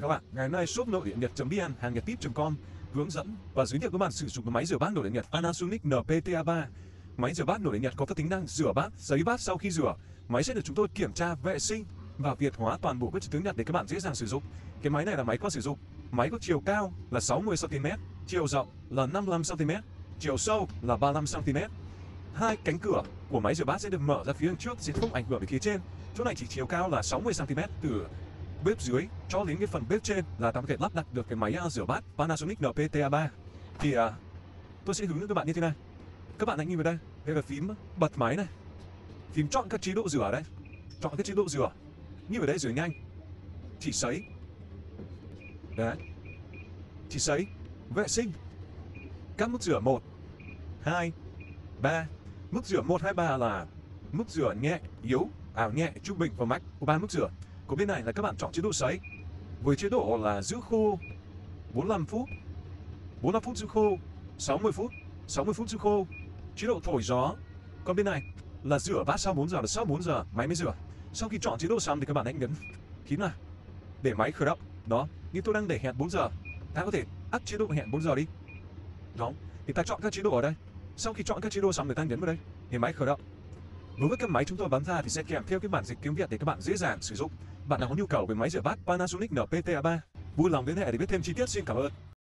các bạn, ngày nay shop nội địa nhật.vn hàng nhật tip.com hướng dẫn và giới thiệu các bạn sử dụng máy rửa bát nội địa nhật Panasonic NPTA3. Máy rửa bát nội địa nhật có các tính năng rửa bát, giấy bát sau khi rửa. Máy sẽ được chúng tôi kiểm tra vệ sinh và việt hóa toàn bộ các chữ tiếng Nhật để các bạn dễ dàng sử dụng. Cái máy này là máy qua sử dụng. Máy có chiều cao là 60 cm, chiều rộng là 55 cm, chiều sâu là 35 cm. Hai cánh cửa của máy rửa bát sẽ được mở ra phía trước sẽ không ảnh hưởng đến phía trên. Chỗ này chỉ chiều cao là 60 cm từ bếp dưới cho đến cái phần bếp trên là ta có thể lắp đặt được cái máy à, rửa bát Panasonic NPTA3 thì à, tôi sẽ hướng dẫn các bạn như thế này. Các bạn hãy nhìn vào đây. Đây là phím bật máy này. Phím chọn các chế độ rửa đây. Chọn các chế độ rửa. Như ở đây rửa nhanh. Chỉ sấy. Đấy. Chỉ sấy. Vệ sinh. Các mức rửa 1 2 3 mức rửa 1 2 3 là mức rửa nhẹ yếu ảo nhẹ trung bình và mạnh của ba mức rửa của bên này là các bạn chọn chế độ sấy với chế độ là giữ khô 45 phút 45 phút giữ khô 60 phút 60 phút giữ khô. Chế độ thổi gió. Còn bên này là rửa bát sau 4 giờ, là sau 4 giờ máy mới rửa. Sau khi chọn chế độ xong thì các bạn hãy nhấn kín là để máy khởi động. Đó, như tôi đang để hẹn 4 giờ, ta có thể ắt chế độ hẹn 4 giờ đi. Đó, thì ta chọn các chế độ ở đây. Sau khi chọn các chế độ xong thì ta nhấn vào đây thì máy khởi động. Đối với các máy chúng tôi bán ra thì sẽ kèm theo cái bản dịch tiếng Việt để các bạn dễ dàng sử dụng. Bạn nào có nhu cầu về máy rửa bát Panasonic NPTA3, vui lòng liên hệ để biết thêm chi tiết xin cảm ơn.